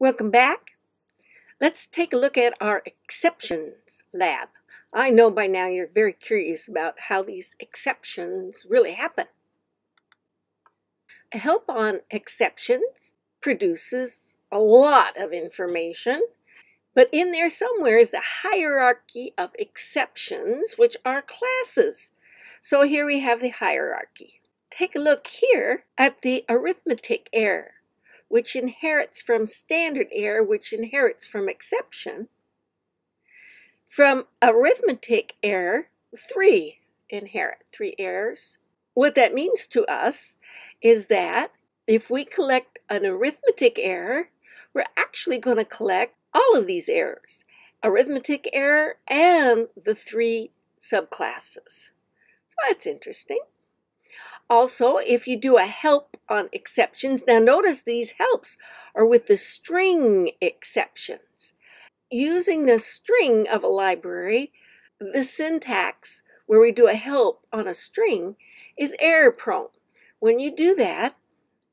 Welcome back. Let's take a look at our exceptions lab. I know by now you're very curious about how these exceptions really happen. A help on exceptions produces a lot of information, but in there somewhere is the hierarchy of exceptions, which are classes. So here we have the hierarchy. Take a look here at the arithmetic error which inherits from standard error, which inherits from exception. From arithmetic error, three inherit, three errors. What that means to us is that if we collect an arithmetic error, we're actually going to collect all of these errors, arithmetic error and the three subclasses. So that's interesting. Also, if you do a help on exceptions, now notice these helps are with the string exceptions. Using the string of a library, the syntax where we do a help on a string is error prone. When you do that,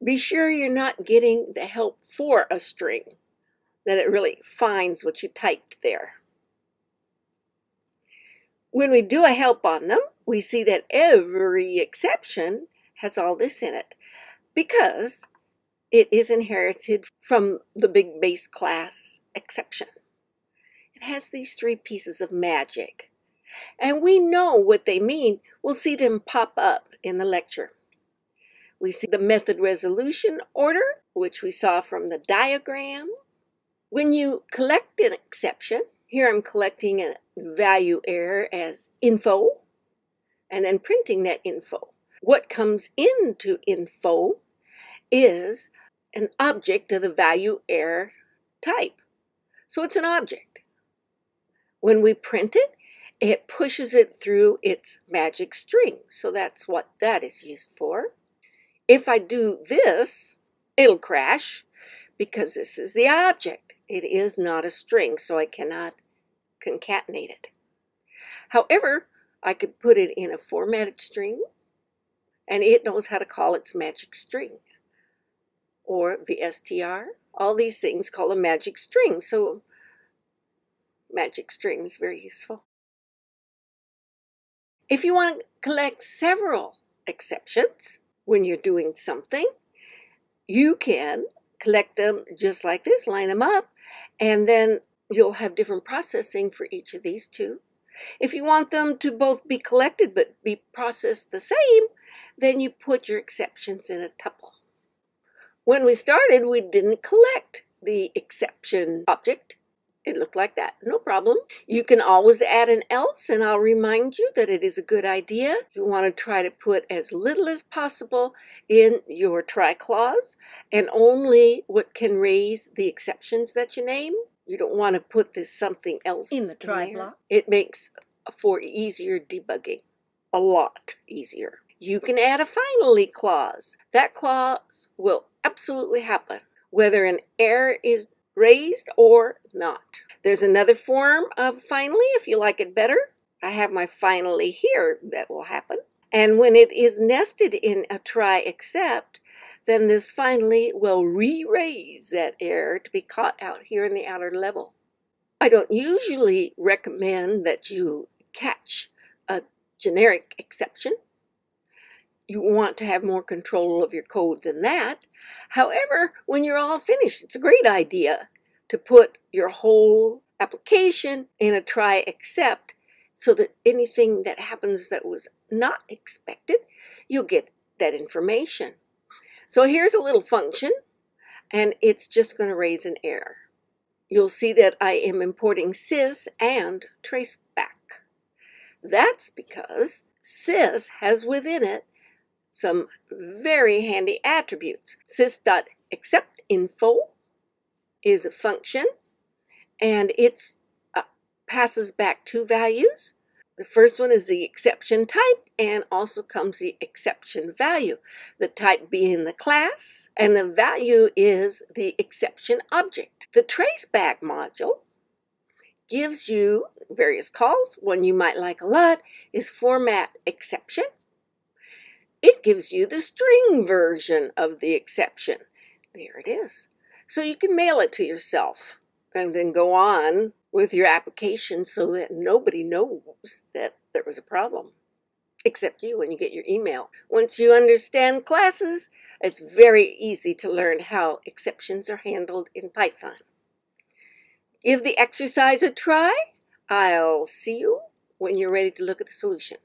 be sure you're not getting the help for a string, that it really finds what you typed there. When we do a help on them, we see that every exception has all this in it because it is inherited from the big base class exception. It has these three pieces of magic. And we know what they mean. We'll see them pop up in the lecture. We see the method resolution order, which we saw from the diagram. When you collect an exception, here I'm collecting a value error as info and then printing that info. What comes into info is an object of the value error type. So it's an object. When we print it, it pushes it through its magic string. So that's what that is used for. If I do this, it'll crash because this is the object. It is not a string, so I cannot concatenate it. However, I could put it in a formatted string, and it knows how to call its magic string, or the str. All these things call a magic string, so magic string is very useful. If you want to collect several exceptions when you're doing something, you can collect them just like this, line them up, and then you'll have different processing for each of these two. If you want them to both be collected but be processed the same, then you put your exceptions in a tuple. When we started, we didn't collect the exception object. It looked like that, no problem. You can always add an else, and I'll remind you that it is a good idea. You want to try to put as little as possible in your try clause, and only what can raise the exceptions that you name. You don't want to put this something else in the try block. It makes for easier debugging, a lot easier. You can add a finally clause. That clause will absolutely happen, whether an error is raised or not. There's another form of finally if you like it better. I have my finally here that will happen. And when it is nested in a try except, then this finally will re-raise that error to be caught out here in the outer level. I don't usually recommend that you catch a generic exception. You want to have more control of your code than that. However, when you're all finished, it's a great idea to put your whole application in a try except so that anything that happens that was not expected, you'll get that information. So here's a little function, and it's just going to raise an error. You'll see that I am importing sys and traceback. That's because sys has within it some very handy attributes. sys.exc_info is a function, and it uh, passes back two values. The first one is the exception type and also comes the exception value. The type being the class and the value is the exception object. The traceback module gives you various calls. One you might like a lot is format exception. It gives you the string version of the exception. There it is. So you can mail it to yourself and then go on with your application so that nobody knows that there was a problem except you when you get your email. Once you understand classes, it's very easy to learn how exceptions are handled in Python. Give the exercise a try. I'll see you when you're ready to look at the solution.